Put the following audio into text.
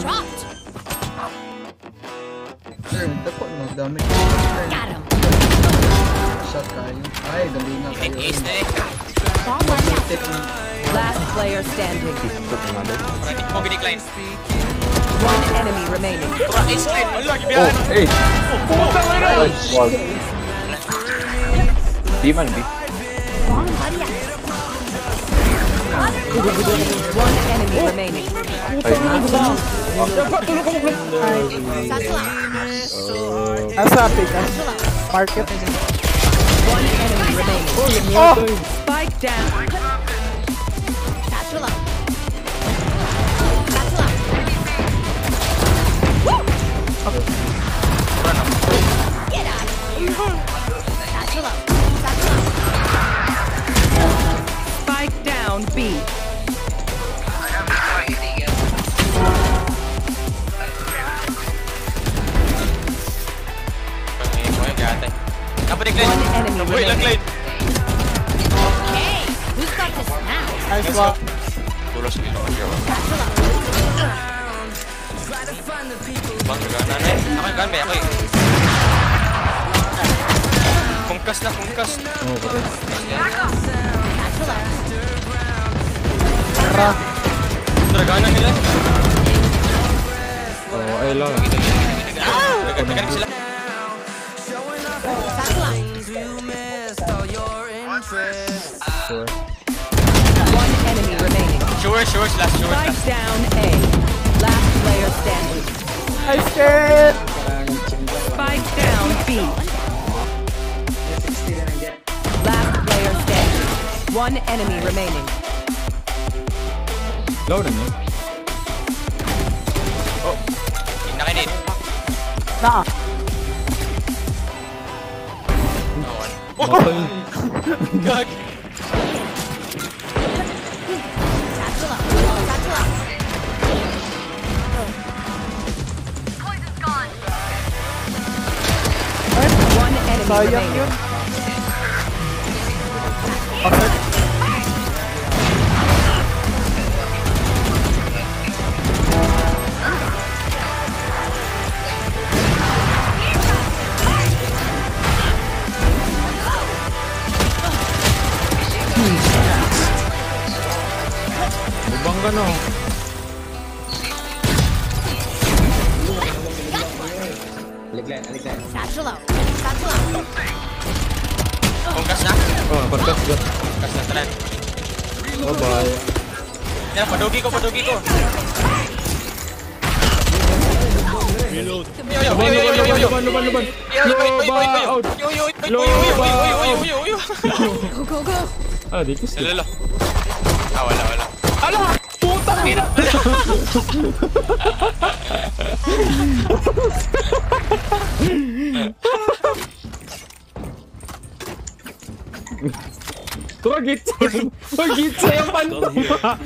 Dropped. The damage. Got him. Ay, na kayo. Last player standing. One enemy remaining. Oh, hey. One enemy remaining. Ay, Satchel out. Asa pikas? Market. One enemy remaining. Oh! Spike down. B. Dapat decline. Wait, Kungkas na, oh, kungkas. Tara. Dragana nila. Oh, ay lang. Nagagaling sila. Satchel out. One enemy remaining. Sure, sure, last, sure, last. down A. Last player standing. Nice shit! Spike down B. Last player standing. One enemy remaining. Loading it. Oh. Nakainit. Naa. Oh! Gag! Sayang yun. Bakit? Lubang ka no. Aliglan, aliglan. Satchel out. Satchel out. Pangkas na? Oo, oh, pangkas na. Pangkas na, tren. Oh, bye. Yan, padugi ko, padugi ko. Reload. Yo, yo, yo, yo, yo, yo, yo. Luban, luban, luban. Loba out. Yo, yo, yo, yo, yo, yo, yo, yo. Go, go, go. Ah, di ko sila. Lalo. Ah, wala, wala. ¡Hala! ¡Puta, mira! 돌아겠지 돌아겠지 반놈아